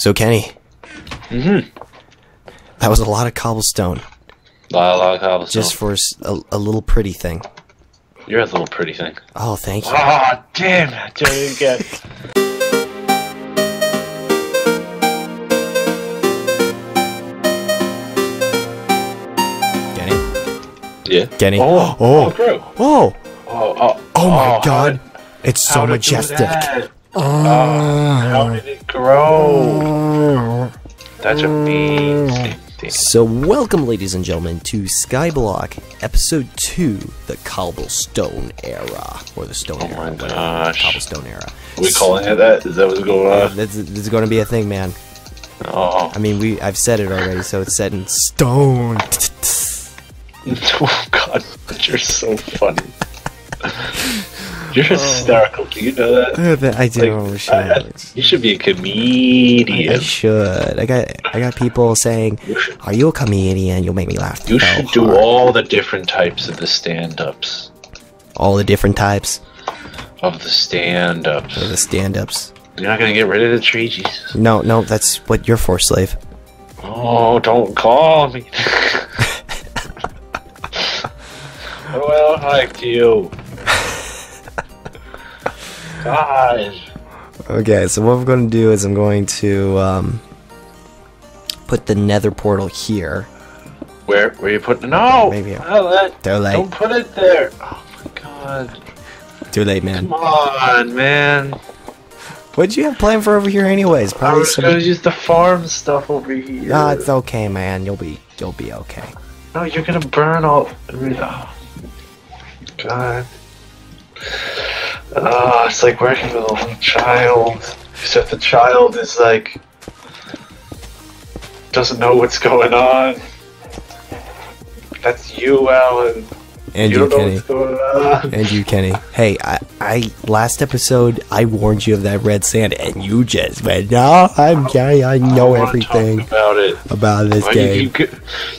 So Kenny, Mm-hmm. that was a lot of cobblestone Lot, lot of cobblestone. just for a, a little pretty thing. You're a little pretty thing. Oh, thank you. Oh, damn it. Doing it again. Kenny, yeah. Kenny. Oh, Oh. oh, whoa! Oh, oh, Oh my how God! did- It's so did majestic. That? How did it grow? That's amazing. So, welcome, ladies and gentlemen, to Skyblock Episode Two: The Cobblestone Era, or the Stone Oh Era. my whatever, gosh. Cobblestone Era. Are we calling it that? Is that what's going Uh, on? This, this is going to be a thing, man. Oh. I mean, we I've said it already, so it's set in stone. oh, God. You're so funny. You're oh. hysterical. Do you know that? Oh, I do. Like, shit. I- you should be a comedian. I should. I got I got people saying, "Are you a comedian? You'll make me laugh." You should do all the different types of the stand-ups. all the different types Of the stand-ups. of the stand-ups. You're not gonna get rid of the tree, Jesus. No, no, that's what you're for, slave. Oh, don't call me. well, I like you. God. Okay, so what I'm going to do is I'm going to um, put the Nether portal here. Where where you putting No! Maybe- that- Too late. Don't put it there. Oh my god. Too late, man. Come on, man. What'd you have planned for over here, anyways? I Probably was some. gonna use the farm stuff over here. No, it's okay, man. You'll be you'll be okay. No, you're gonna burn all. Oh, God. Ah, it's like working with a little child. Except the child is like. doesn't know what's going on. That's you, Alan. And you you, don't know Kenny. what's going on. And you, Kenny. Hey, I, I last episode I warned you of that red sand, and you just went, "No, I'm Kenny. I know I everything about it. about this Why game." You keep,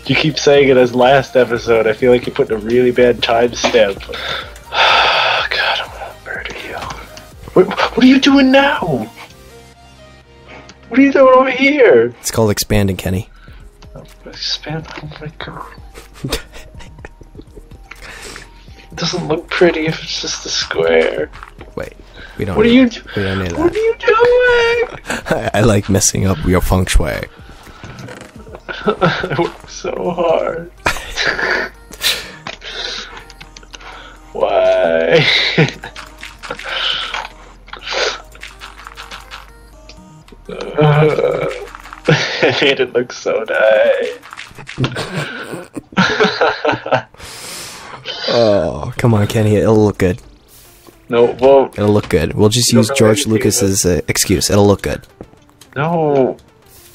you keep saying it as last episode. I feel like you're putting a really bad timestamp. Wait, what are you doing now? What are you doing over here? It's called expanding, Kenny. Expand. Oh my god. It doesn't look pretty if it's just a square. Wait, we don't. What are you? do- We don't need What that. are you doing? I, I like messing up your feng shui. I work so hard. Why? Uh, I made it look so nice. Oh, come on, Kenny. It'll look good. No, well, It'll look good. We'll just use George Lucas's uh, excuse. It'll look good. no.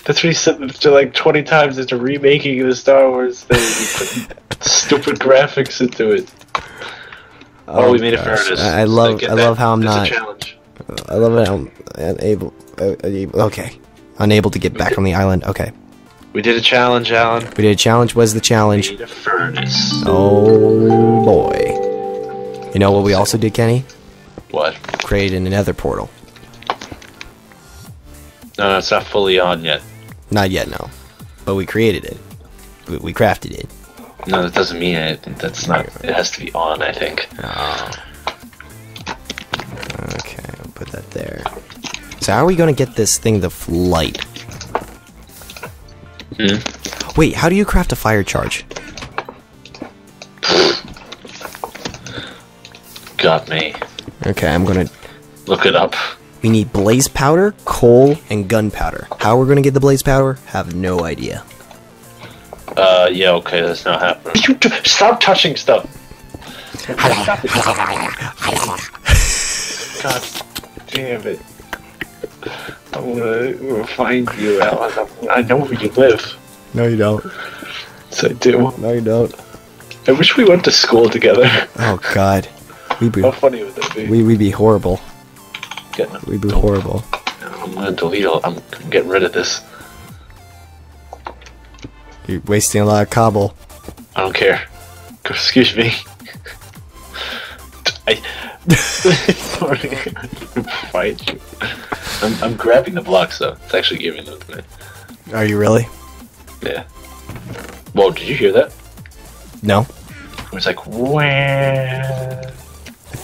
That's what he said to like 20 times. It's a remaking of the Star Wars thing. Stupid graphics into it. Oh, we made it for I, I love. I love how I'm not. A challenge. I love it. I'm unable. Uh, okay, unable to get back from the island. Okay, We did a challenge, Alan. we did a challenge. Was the challenge? Made a furnace. Oh boy! You know what we also did, Kenny? What? Created an Nether portal. No, no, it's not fully on yet. Not yet, no, but we created it. We, we crafted it. No, that doesn't mean it. That's not. It has to be on, I think. Oh. So how are we gonna get this thing to light? Hmm? Wait, how do you craft a fire charge? Got me. Okay, I'm gonna. Look it up. We need blaze powder, coal, and gunpowder. How we're gonna get the blaze powder? Have no idea. Uh, yeah, okay, that's not happening. You t- stop touching stuff. God damn it. I'm gonna, find you, Alan. I know where you live. No, you don't. Yes, I do. No, you don't. I wish we went to school together. Oh God, we'd be How funny would that be? we we'd be horrible. Getting- We'd be horrible. I'm gonna delete all. I'm getting rid of this. You're wasting a lot of cobble. I don't care. Excuse me. I Fight you. I'm, I'm grabbing the blocks though. It's actually giving them to me. Are you really? Yeah. Whoa, did you hear that? No. It was like, where?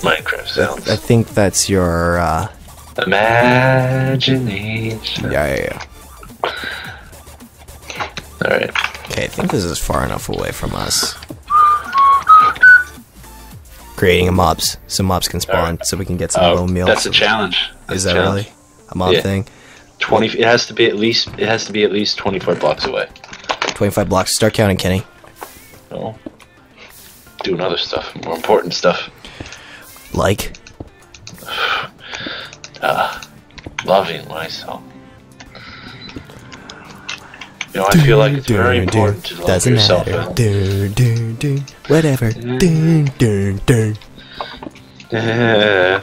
Minecraft sounds. I think that's your. uh... Imagination. Yeah, yeah, yeah. Alright. Okay, I think this is far enough away from us. Creating a mobs, so mobs can spawn, Alright. so we can get some Oh, bone meal. that's a challenge. That's Is a that challenge. really a mob Yeah. thing? Twenty. It has to be at least. It has to be at least twenty-five blocks away. Twenty-five blocks. Start counting, Kenny. No. Doing other stuff, more important stuff. Like. Uh, loving myself. You know, I feel like it's very important to love Doesn't yourself. Dun, dun, dun. Whatever. Dun, dun. Yeah.